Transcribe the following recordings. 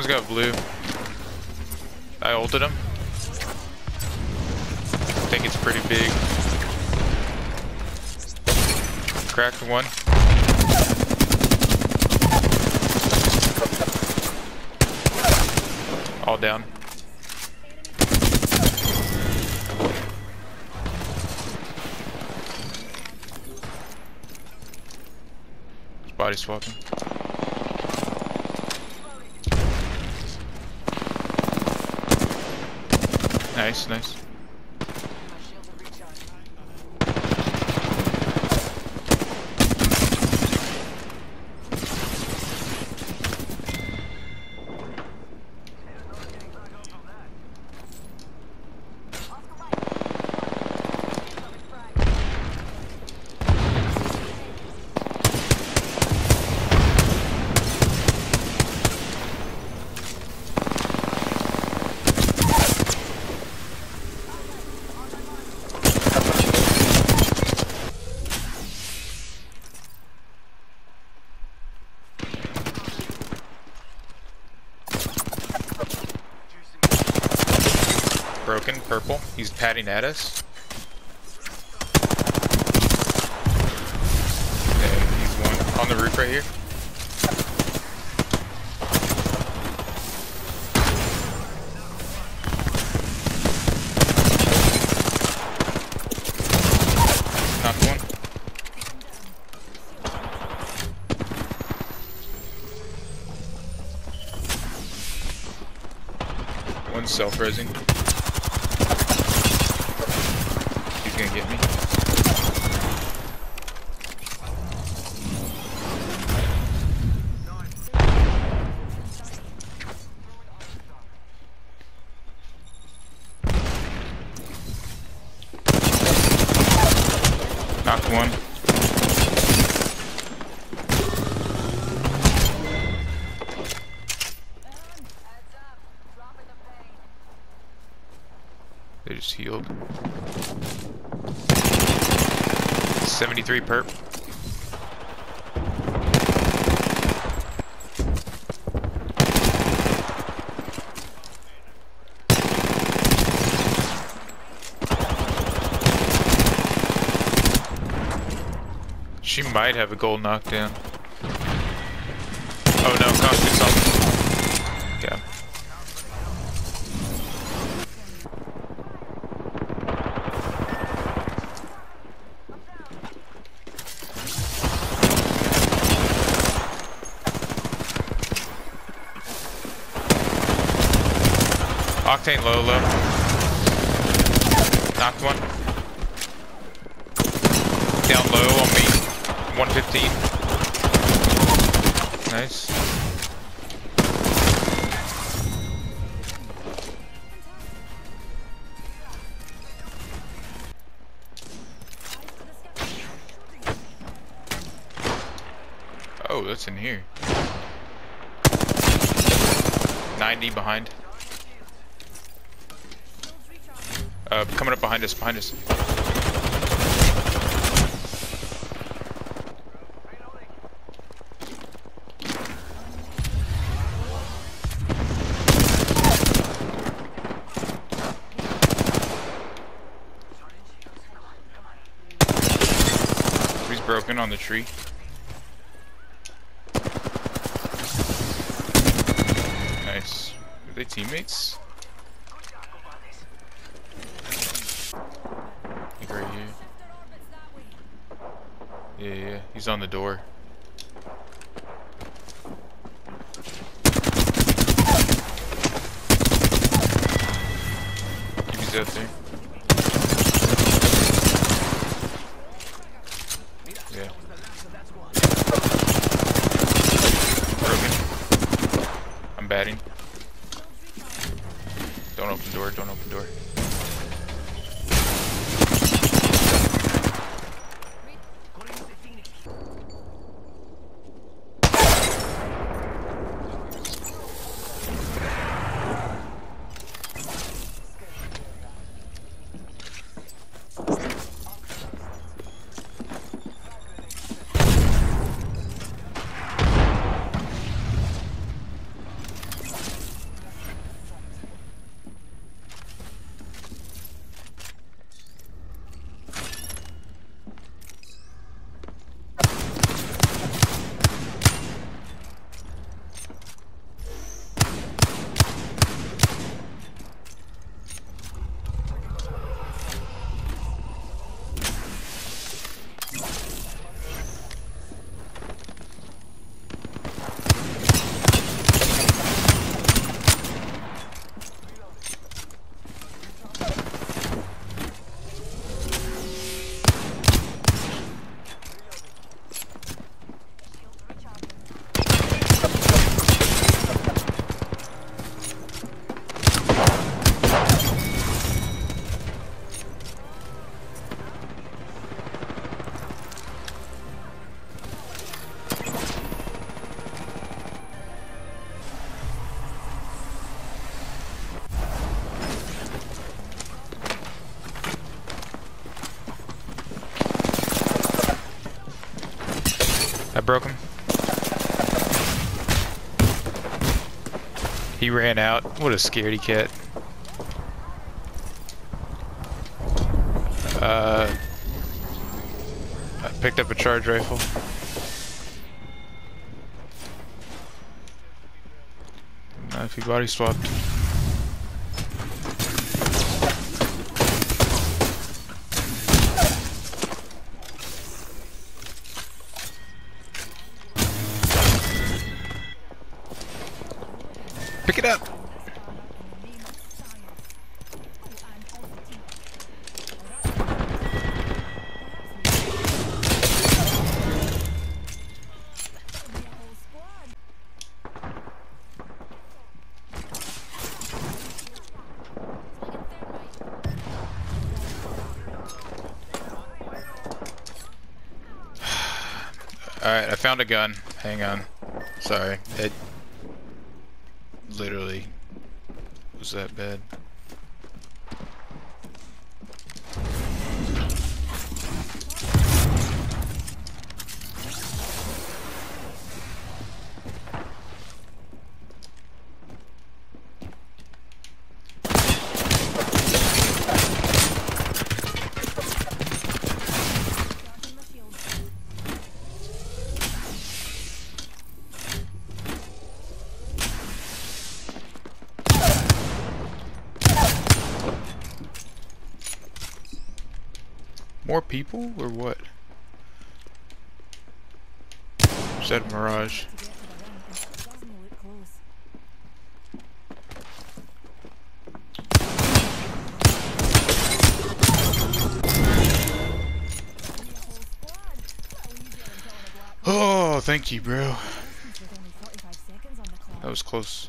Someone's got blue. I ulted him. I think it's pretty big. Cracked one. All down. Body swapping. Nice, nice. Broken, purple. He's patting at us. He's one on the roof right here. Self-resing. He's gonna get me. They just healed. 73 perp. She might have a gold knockdown. Oh no, on. Yeah. Octane low, low. Knocked one. Down low on me. 115. Nice. Oh, that's in here. 90 behind. Uh, coming up behind us, behind us. He's broken on the tree. Nice. Are they teammates? Like right here. Yeah, yeah, he's on the door. He's out there. He ran out. What a scaredy cat. Uh, I picked up a charge rifle. Uh, if he body swapped. Pick it up. Alright, I found a gun. Hang on. Sorry. It was that bad. More people or what? A mirage? Oh, thank you, bro. That was close.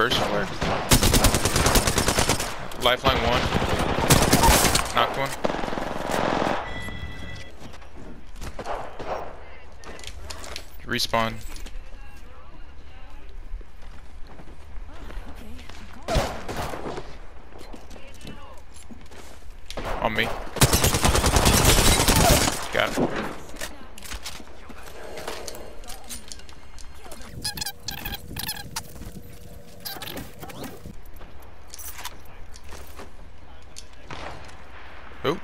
First floor? Lifeline one. Knocked one. Respawn. On me. Got it. Oh.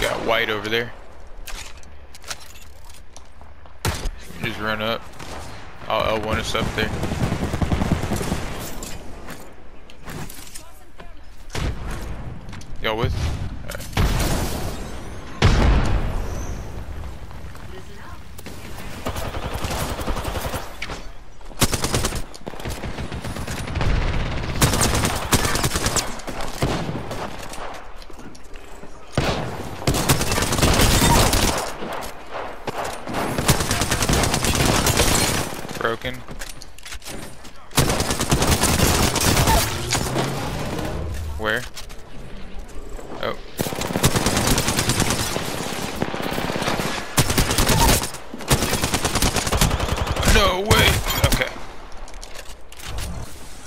Got white over there. Just run up. Oh, L1 is up there. Y'all with? Alright. Broken. Where? Oh. No way! Okay.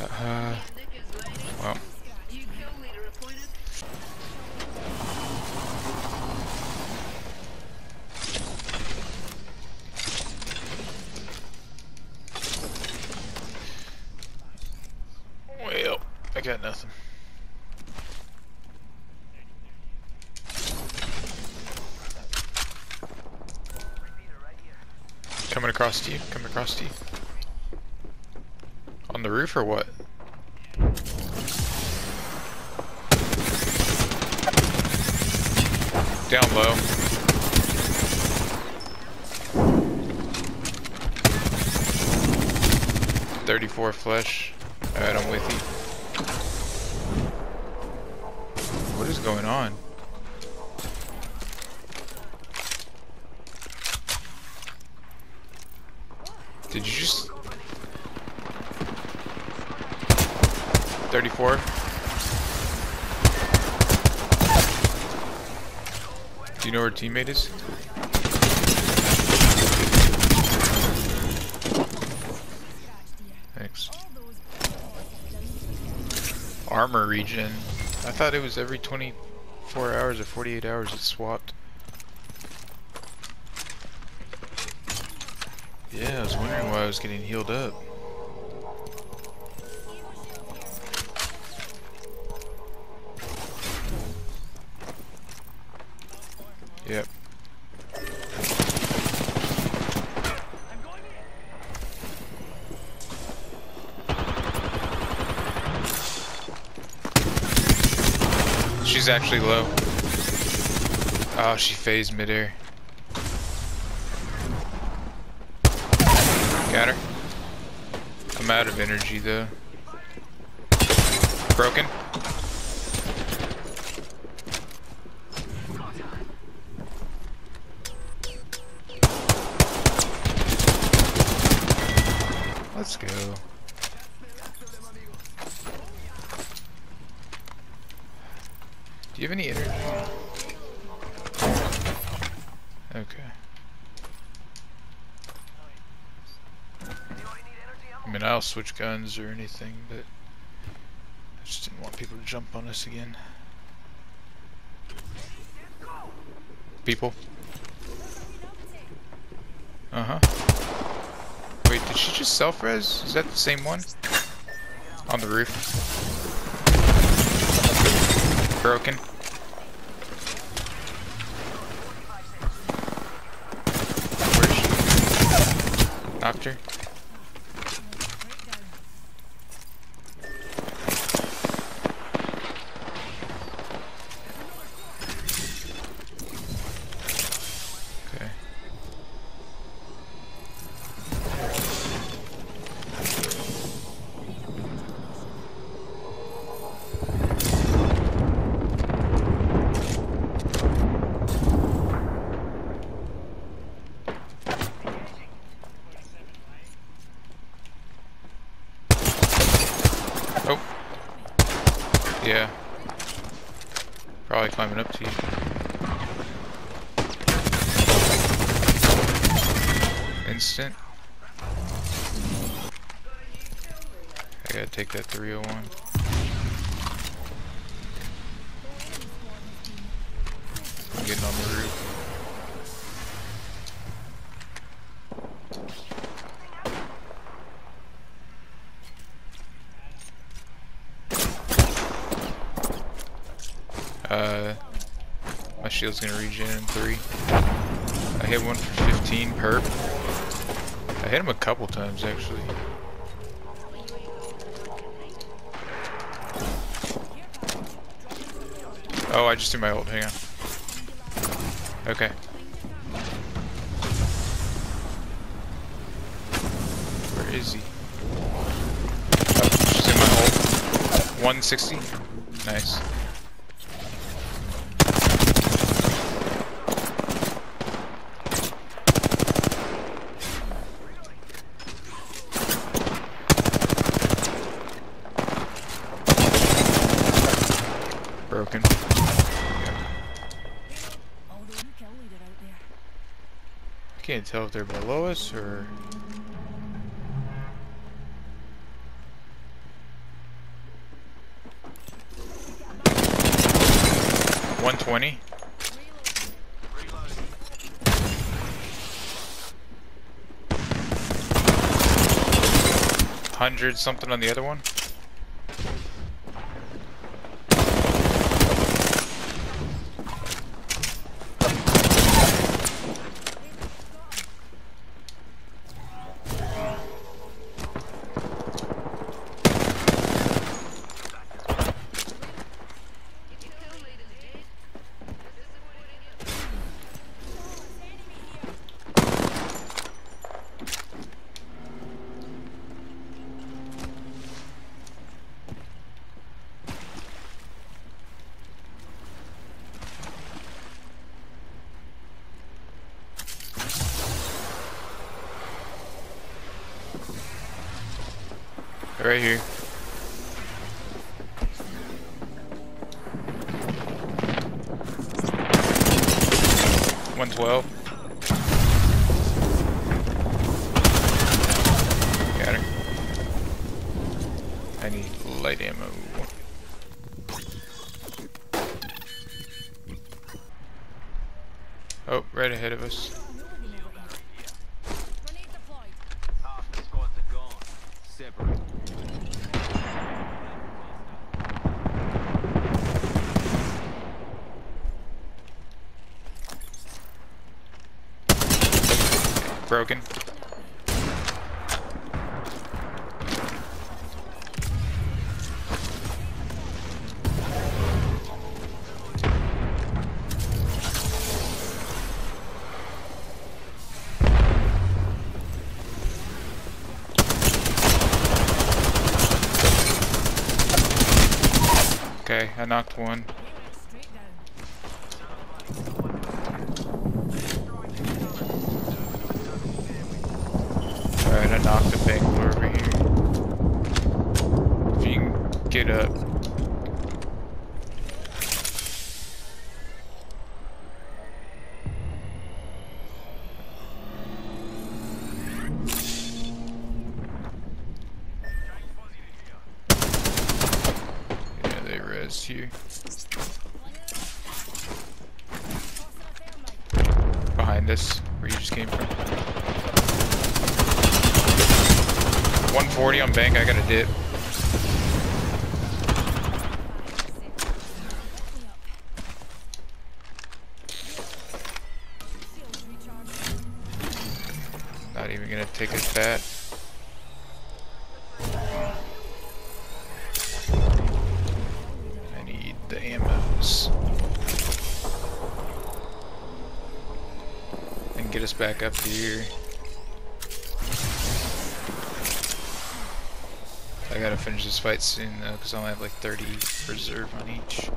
Uh, well. Well, I got nothing. Coming across to you, coming across to you. On the roof or what? Down low. Thirty-four flesh. Alright, I'm with you. Going on? Did you just... 34? Do you know where teammate is? Thanks. Armor regen. I thought it was every 24 hours or 48 hours it swapped. Yeah, I was wondering why I was getting healed up. Yep. She's actually low. Oh, she phased midair. Got her. I'm out of energy though. Broken. Let's go. Do you have any energy? Okay. I mean, I'll switch guns or anything, but I just didn't want people to jump on us again. People. Uh-huh. Wait, did she just self-res? Is that the same one? On the roof. Broken. Where is she? Knocked her. Climbing up to you. Uh, my shield's gonna regen in three. I hit one for 15 perp. I hit him a couple times actually. Oh, I just threw my ult. Hang on. Okay. Where is he? Oh, just in my ult. 160. Nice. Broken. Can't tell if they're below us or. One twenty. Hundred something on the other one. Right here. One twelve. Got her. I need light ammo. Oh, right ahead of us. Broken. Okay, I knocked one. Us, where you just came from. 140 on bank, I got a dip. Not even gonna take his bat. back up here. I gotta finish this fight soon though, because I only have like 30 reserve on each.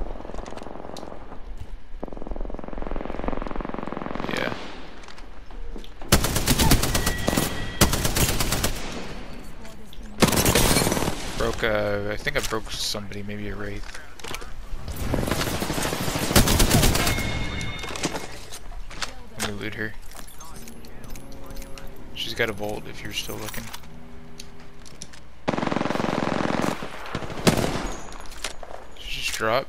Yeah. Broke, uh, I think I broke somebody, maybe a wraith. loot her. She's got a vault if you're still looking. She just drop.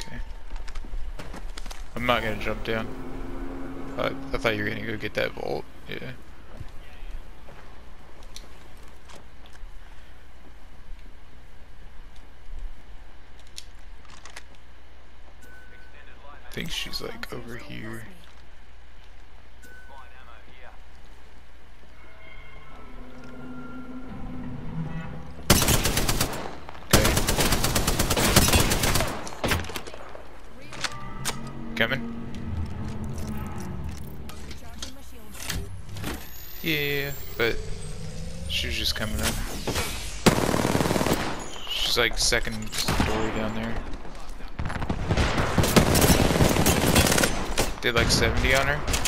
Okay. I'm not gonna jump down. I, I thought you were gonna go get that vault. Yeah. I think she's like over here. Fine ammo here. Okay. Coming? Yeah, but she was just coming up. She's like second story down there. Did like 70 on her.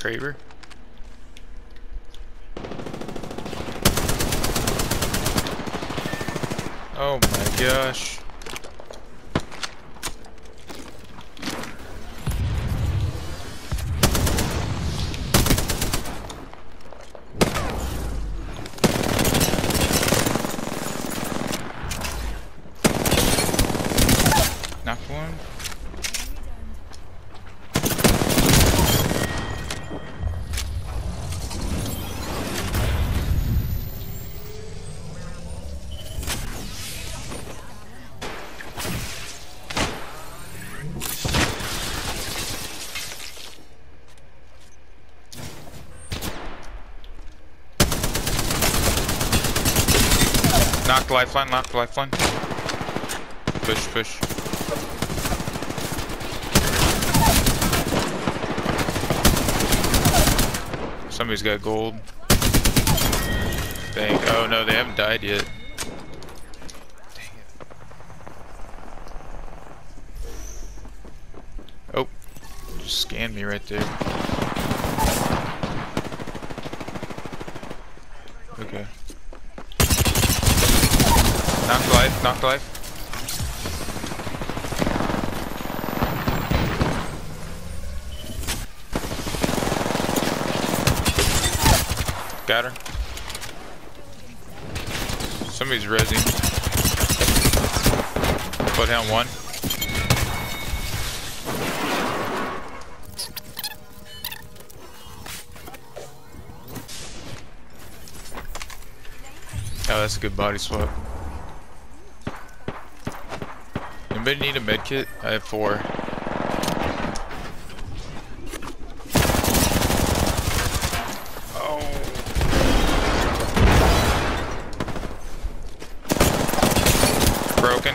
Kraber. Oh my gosh. Knock one. The lifeline, the lifeline. Push, push. Somebody's got gold. Dang. Oh no, they haven't died yet. Dang it. Oh. Just scanned me right there. Okay. Knocked life, knocked life. Got her. Somebody's resing. Put down one. Oh, that's a good body swap. Anybody need a med kit? I have four. Oh. Broken.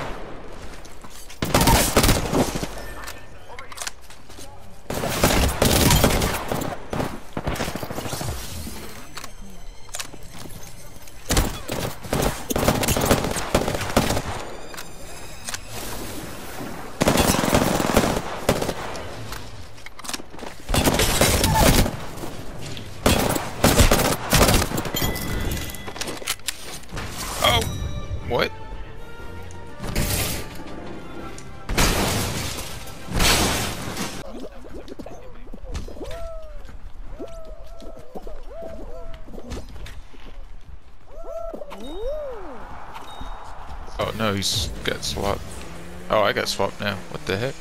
He's got swapped. Oh, I got swapped now. What the heck?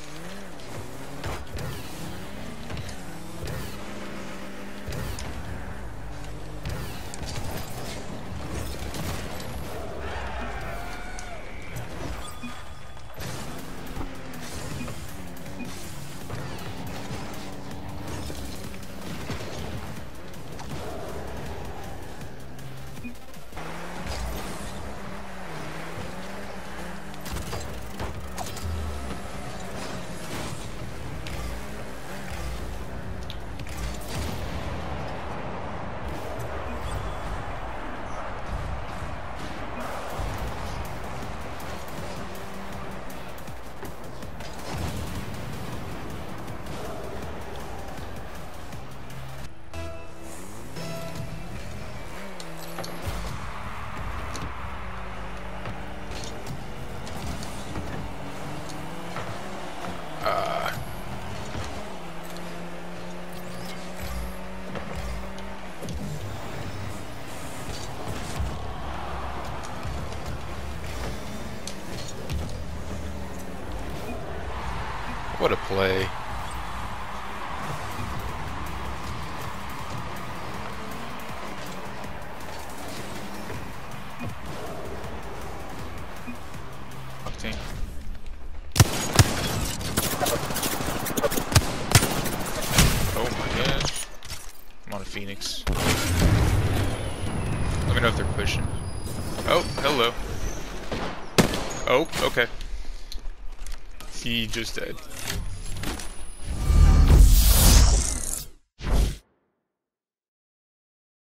Just died.